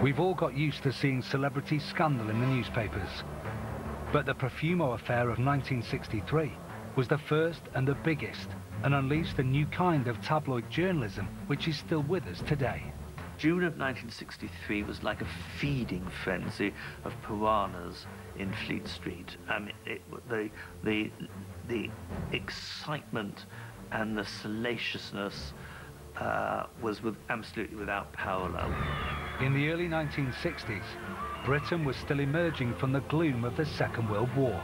We've all got used to seeing celebrity scandal in the newspapers. But the Profumo affair of 1963 was the first and the biggest and unleashed a new kind of tabloid journalism which is still with us today. June of 1963 was like a feeding frenzy of piranhas in Fleet Street. I mean, it, the, the, the excitement and the salaciousness uh, was with, absolutely without parallel. In the early 1960s, Britain was still emerging from the gloom of the Second World War.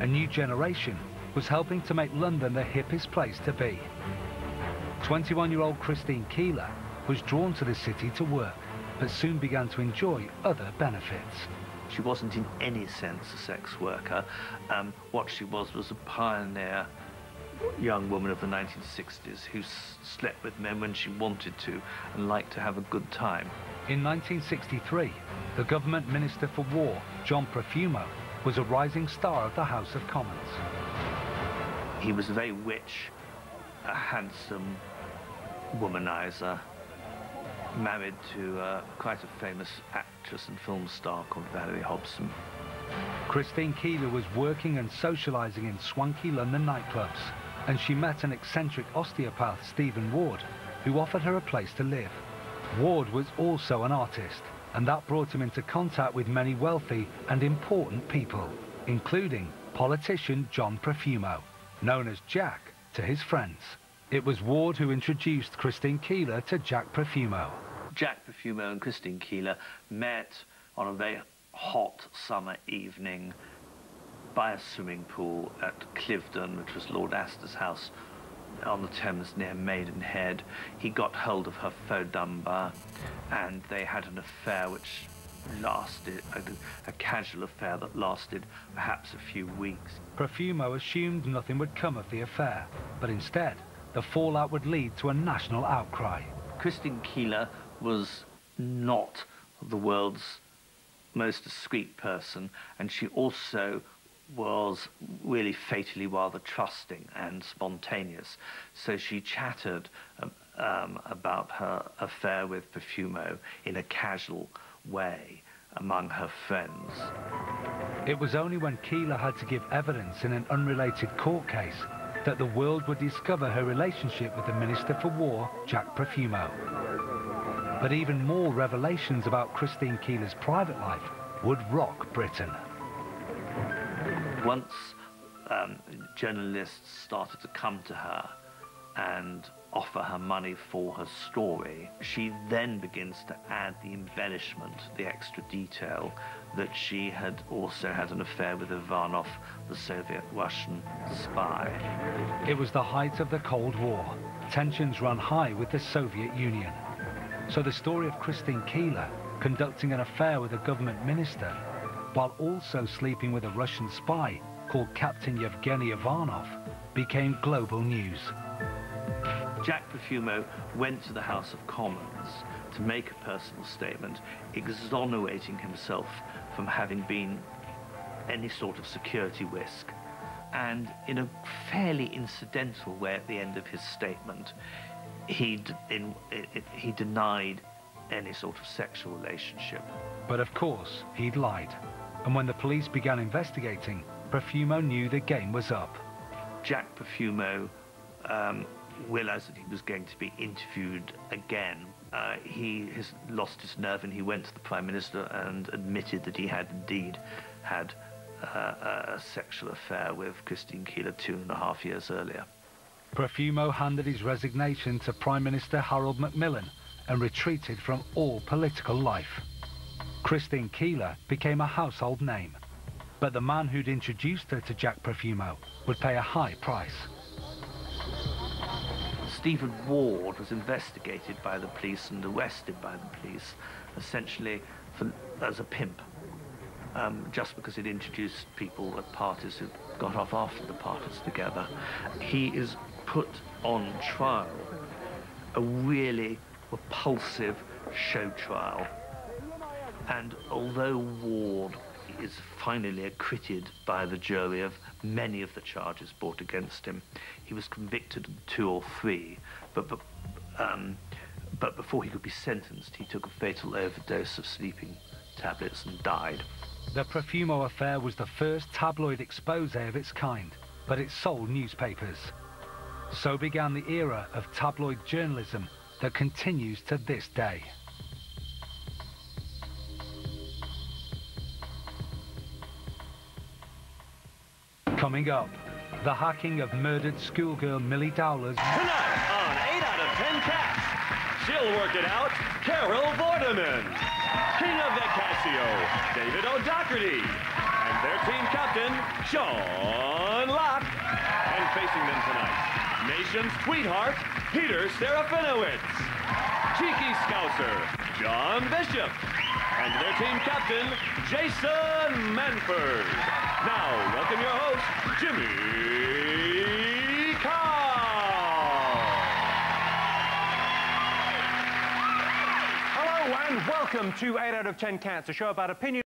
A new generation was helping to make London the hippest place to be. 21-year-old Christine Keeler was drawn to the city to work, but soon began to enjoy other benefits. She wasn't in any sense a sex worker. Um, what she was was a pioneer young woman of the 1960s who slept with men when she wanted to and liked to have a good time. In 1963, the government Minister for War, John Profumo, was a rising star of the House of Commons. He was a very rich, a handsome womanizer, married to uh, quite a famous actress and film star called Valerie Hobson. Christine Keeler was working and socialising in swanky London nightclubs and she met an eccentric osteopath, Stephen Ward, who offered her a place to live. Ward was also an artist, and that brought him into contact with many wealthy and important people, including politician John Profumo, known as Jack to his friends. It was Ward who introduced Christine Keeler to Jack Profumo. Jack Profumo and Christine Keeler met on a very hot summer evening by a swimming pool at Cliveden, which was Lord Astor's house on the Thames near Maidenhead. He got hold of her faux and they had an affair which lasted, a, a, casual affair that lasted perhaps a few weeks. Profumo assumed nothing would come of the affair, but instead, the fallout would lead to a national outcry. Christine Keeler was not the world's most discreet person, and she also was really fatally rather trusting and spontaneous. So she chattered um, um, about her affair with Profumo in a casual way among her friends. It was only when Keeler had to give evidence in an unrelated court case that the world would discover her relationship with the Minister for War, Jack Profumo. But even more revelations about Christine Keeler's private life would rock Britain. Once um, journalists started to come to her and offer her money for her story, she then begins to add the embellishment, the extra detail, that she had also had an affair with Ivanov, the Soviet-Russian spy. It was the height of the Cold War. Tensions run high with the Soviet Union. So the story of Christine Keeler conducting an affair with a government minister while also sleeping with a Russian spy called Captain Yevgeny Ivanov, became global news. Jack Profumo went to the House of Commons to make a personal statement exonerating himself from having been any sort of security risk. And in a fairly incidental way at the end of his statement, he, in, he denied any sort of sexual relationship. But of course, he'd lied and when the police began investigating, Profumo knew the game was up. Jack Profumo um, realized that he was going to be interviewed again. Uh, he has lost his nerve and he went to the Prime Minister and admitted that he had indeed had uh, a sexual affair with Christine Keeler two and a half years earlier. Profumo handed his resignation to Prime Minister Harold Macmillan and retreated from all political life. Christine Keeler became a household name. But the man who'd introduced her to Jack Profumo would pay a high price. Stephen Ward was investigated by the police and arrested by the police, essentially for, as a pimp, um, just because he'd introduced people at parties who got off after the parties together. He is put on trial, a really repulsive show trial and although Ward is finally acquitted by the jury of many of the charges brought against him, he was convicted of two or three, but, but um, but before he could be sentenced, he took a fatal overdose of sleeping tablets and died. The Profumo affair was the first tabloid expose of its kind, but it sold newspapers. So began the era of tabloid journalism that continues to this day. Coming up, the hacking of murdered schoolgirl Milly Dowler's... Tonight on 8 out of 10 Cats, she'll work it out, Carol Vorderman. King of the Casio, David O'Doherty. And their team captain, Sean Lock. And facing them tonight, nation's sweetheart, Peter Serafinowicz. Cheeky Scouser, John Bishop. And their team captain, Jason Manford. Now, welcome your host, Jimmy Carr. Hello and welcome to 8 out of 10 Cats, a show about opinion.